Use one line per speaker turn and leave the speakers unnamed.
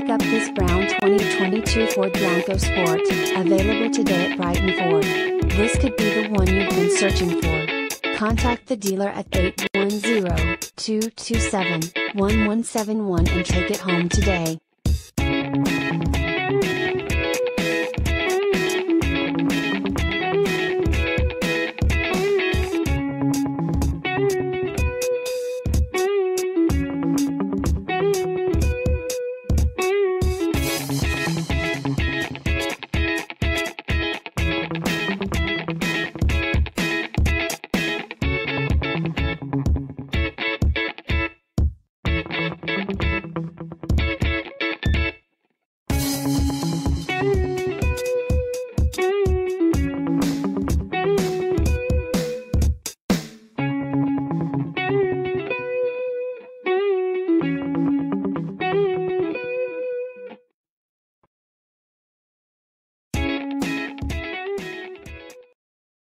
Pick up this brown 2022 Ford Bronco Sport, available today at Brighton Ford. This could be the one you've been searching for. Contact the dealer at 810-227-1171 and take it home today.